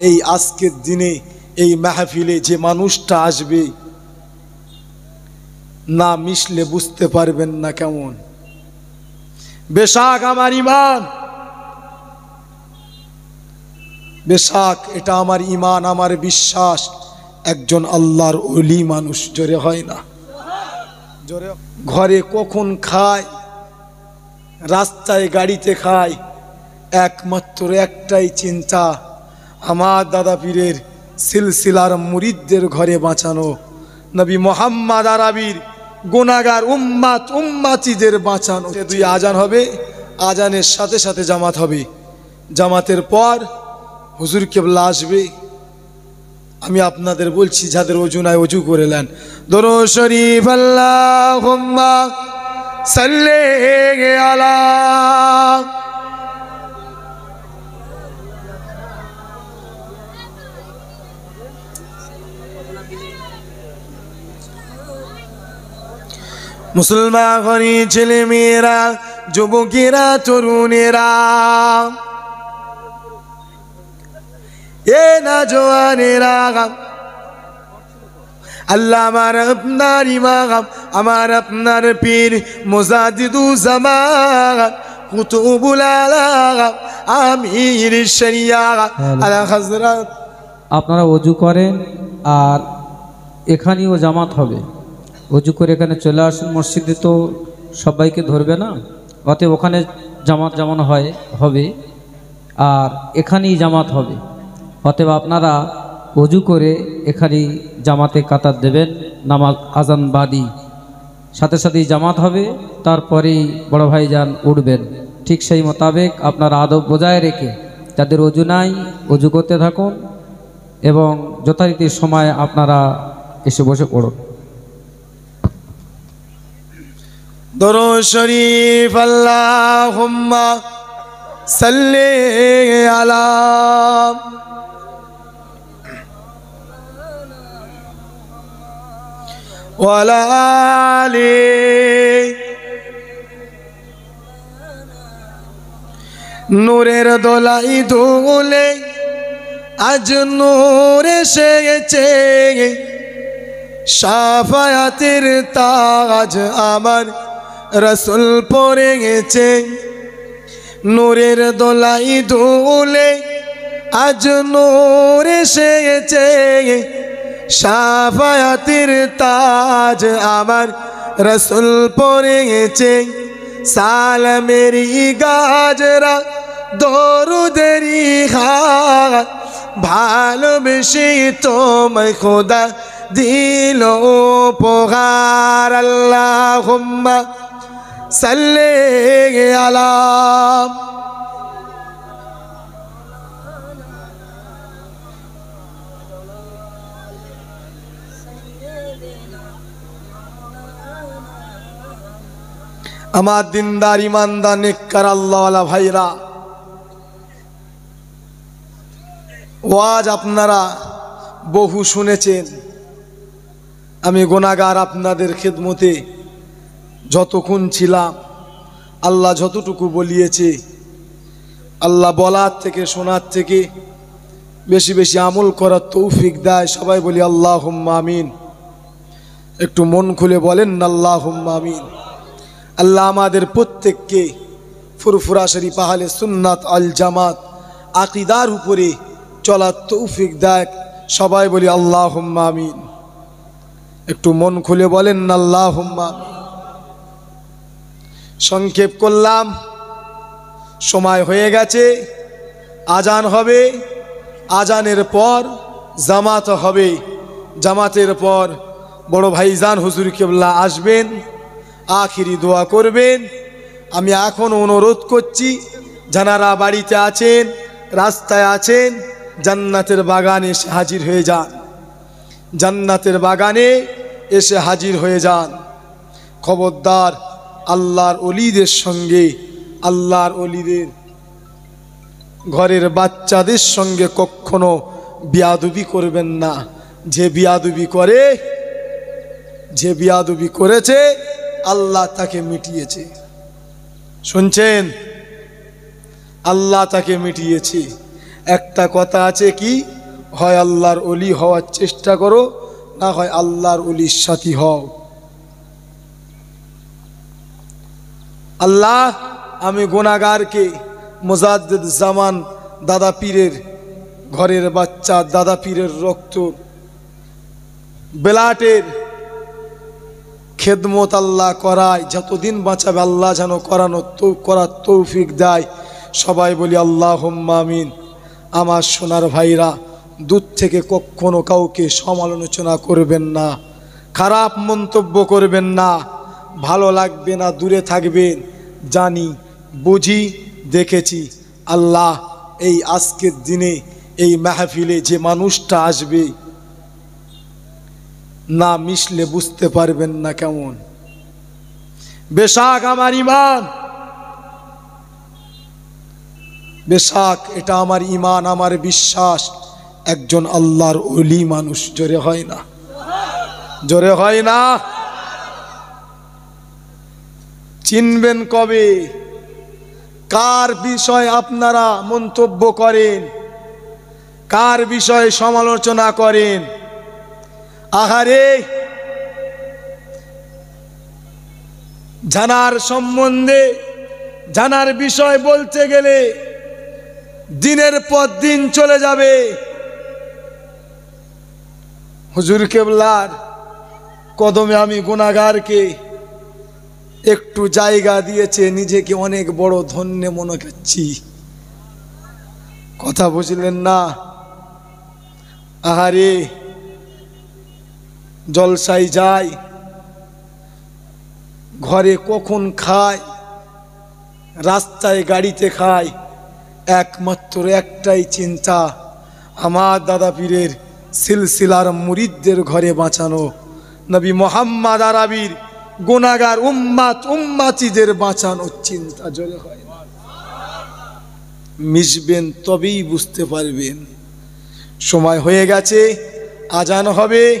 এই আজকের দিনে, এই মাহফিলে যে মানুষটা আসবে, না মিশলে বুঝতে পারবেন না কেমন। বেশাক আমার ইমান বেশাক, এটা আমার ইমান আমার বিশ্বাস। একজন আল্লাহর অলি মানুষ, জোরে হয় না। জোরে। ঘরে কখন খায়, রাস্তায় গাড়িতে খায়, একমাত্র একটাই চিন্তা আমার দাদা পীরের সিলসিলার মুরিদদের ঘরে বাঁচানো। নবী মোহাম্মদ আরাবির গোনাগার উম্মাত উম্মাতিদের বাঁচানো। দুই আজান হবে, আজানের সাথে সাথে জামাত হবে। জামাতের পর হুজুর কেবলা আসবে। আমি আপনাদের বলছি, যাদের অজুনায় অজু করে নেন। দরো শরীফ আল্লাহ সাল্লে আলা মুসলমান ঘরে ছেলে মেয়েরা যুবকেরা তরুণেরা। এ না জোয়ানেরা আল্লাহ আমার আপনার ইমাম আমার আপনার পীর মোজাদিদু জামান কুতুবুল আমির শরিয়া আলা হযরত আপনারা অজু করেন আর এখানেও জামাত হবে। অজু করে এখানে চলে আসুন, মসজিদে তো সবাইকে ধরবে না। অতএব ওখানে জামাত যেমন হয়, হবে, আর এখানেই জামাত হবে। অতএব আপনারা অজু করে এখানেই জামাতে কাতার দেবেন, নামাজ আজান বাদি। সাথে সাথেই জামাত হবে, তারপরেই বড় ভাই যান উঠবেন। ঠিক সেই মোতাবেক আপনারা আদব বজায় রেখে, যাদের অজু নাই, অজু করতে থাকুন এবং যথারীতি সময় আপনারা এসে বসে পড়ুন। দরো শরীফ, আল্লাহুম্মা সাল্লি আলা ওয়ালা আলি নূরের দোলাই দোলে আজ নূর এসেছে। সাফায়াতের তাজ আমার রসুল পরে গেছে। নূরের দোলাই দোলে আজ নূর এসেছে। সাফায়াতের তাজ আমার রসুল পরে গেছে। সালামেরি গাজরা দরুদেরি হাত। ভালোবেসে তোমায় খোদা দিল পোহার আল্লাহ সাল্লে আলাম। আমার দিনদার, ইমানদার, নেককার আল্লাহওয়ালা ভাইরা, ওয়াজ আপনারা বহু শুনেছেন। আমি গোনাগার আপনাদের খেদমতে যতক্ষণ ছিলাম আল্লাহ যতটুকু বলিয়েছে, আল্লাহ বলার থেকে, শোনার থেকে বেশি বেশি আমল করার তৌফিক দেয়। সবাই বলি আল্লাহ আমিন। একটু মন খুলে বলেন আল্লাহ আমিন। আল্লাহ আমাদের প্রত্যেককে ফুরফুরা পাহালে সুন্নাত আল জামাত আকিদার উপরে চলার তৌফিক দেয়। সবাই বলি আল্লাহ আমিন। একটু মন খুলে বলেন আল্লাহ সংক্ষেপ করলাম। সময় হয়ে গেছে। আজান হবে। আজানের পর জামাত হবে। জামাতের পর বড় ভাইজান হুজুর কেবলা আসবেন। আখিরি দোয়া করবেন। আমি এখন অনুরোধ করছি যারা বাড়িতে আছেন, রাস্তায় আছেন, জান্নাতের বাগানে এসে হাজির হয়ে যান। জান্নাতের বাগানে এসে হাজির হয়ে যান। খবরদার আল্লাহর অলিদের সঙ্গে, আল্লাহর অলিদের ঘরের বাচ্চাদের সঙ্গে কখনো বিয়াদুবি করবেন না। যে বিয়াদুবি করে, যে বিয়াদুবি করেছে, আল্লাহ তাকে মিটিয়েছে। শুনছেন? আল্লাহ তাকে মিটিয়েছে। একটা কথা আছে কি? হয় আল্লাহর অলি হওয়ার চেষ্টা করো, না হয় আল্লাহর অলির সাথী হও। আল্লাহ, আমি গুণাগারকে মোজাদ্দেদ জামান দাদা পীরের ঘরের বাচ্চা, দাদা পীরের রক্ত, বেলাটের খেদমত আল্লাহ করায়, যতদিন বাঁচাবে আল্লাহ যেন করানো তো, করার তৌফিক দেয়। সবাই বলি আল্লাহ আমিন। আমার সোনার ভাইরা, দূর থেকে কখনো কাউকে সমালোচনা করবেন না, খারাপ মন্তব্য করবেন না। ভালো লাগবে না, দূরে থাকবেন জানি, বুঝি, দেখেছি। আল্লাহ এই আজকের দিনে, এই মাহফিলে যে মানুষটা আসবে, না মিশলে বুঝতে পারবেন না কেমন। বেশাক আমার ইমান বেশাক, এটা আমার ইমান আমার বিশ্বাস। একজন আল্লাহর অলি মানুষ, জোরে হয় না। জোরে হয় না। চিনবেন কবে? কার বিষয় আপনারা মন্তব্য করেন? কার বিষয়ে সমালোচনা করেন? আহারে! জানার সম্বন্ধে, জানার বিষয় বলতে গেলে দিনের পর দিন চলে যাবে। হুজুর কেবলার কদমে আমি গুণাগারকে একটু জায়গা দিয়েছে, নিজেকে অনেক বড় ধন্য মনে করছি। কথা বুঝলেন না? আহারে জলসাই যায় ঘরে কখন খায় রাস্তায় গাড়িতে খায় একমাত্র একটাই চিন্তা, আমার দাদা পীরের সিলসিলার মুরিদদের ঘরে বাঁচানো। নবী মোহাম্মদ আরবির গুনাগার উম্মাত, উম্মাতিদের বাঁচানোর চিন্তা জোরে হয়। না। মিশবেন তবেই বুঝতে পারবেন। সময় হয়ে গেছে, আজান হবে।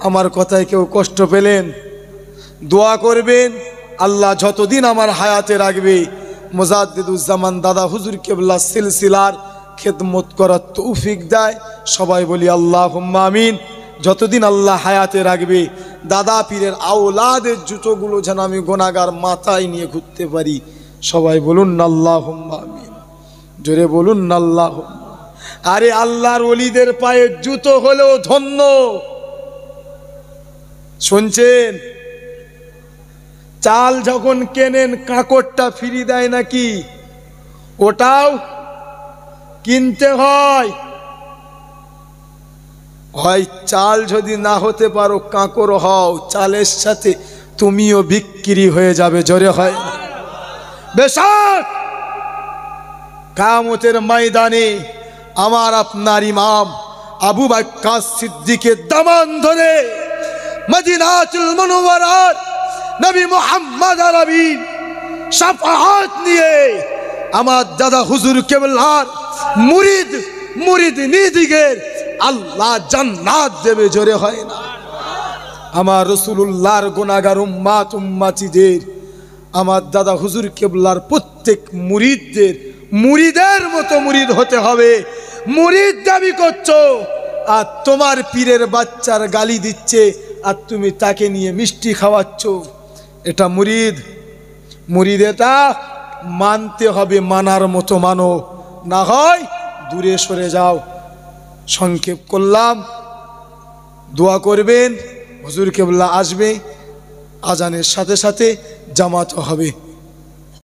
আমার কথায় কেউ কষ্ট পেলেন? দোয়া করবেন। আল্লাহ যতদিন আমার হায়াতে রাখবে, মোজাদ্দিদুজ্জামান দাদা হুজুর কেবলা সিলসিলার খেদমত করার তৌফিক দেয়। সবাই বলি আল্লাহ আমিন। যতদিন আল্লাহ হায়াতে রাখবে দাদা পীরের আওলাদের জুতোগুলো যেন আমি গোনাগার মাথায় নিয়ে ঘুরতে পারি। সবাই বলুন আল্লাহ আমিন। জোরে বলুন আল্লাহ আরে আল্লাহর অলিদের পায়ে জুতো হলেও ধন্য। শুনছেন? চাল যখন কেনেন, কাঁকড়টা ফিরি দেয় নাকি? ওটাও কিনতে হয়। হয় চাল যদি না হতে পারো কাঁকড় হও, চালের সাথে তুমিও বিক্রি হয়ে যাবে, জোরে হয়। বেশাক কামতের ময়দানে আমার আপনার ইমাম আবু বাক্কা সিদ্দিকের দামান ধরে নিয়ে আমার দাদা হুজুর কেবলার মুরিদ মুরিদ নিদিগের আল্লাহ জান্নাত দেবে, জোরে হয় না। আমার রসুল্লাহর গুনাগার উম্মাত, উম্মাতিদের, আমার দাদা হুজুর কেবলার প্রত্যেক মুরিদদের, মুরিদের মতো মুরিদ হতে হবে। মুরিদ দাবি করছ, আর তোমার পীরের বাচ্চার গালি দিচ্ছে, আর তুমি তাকে নিয়ে মিষ্টি খাওয়াচ্ছ। এটা মুরিদ। মুরিদ এটা মানতে হবে, মানার মতো মানো। না হয় দূরে সরে যাও। সংক্ষেপ করলাম। দোয়া করবেন হুজুর কেবলা আসবে আজানের সাথে সাথে জামাত হবে।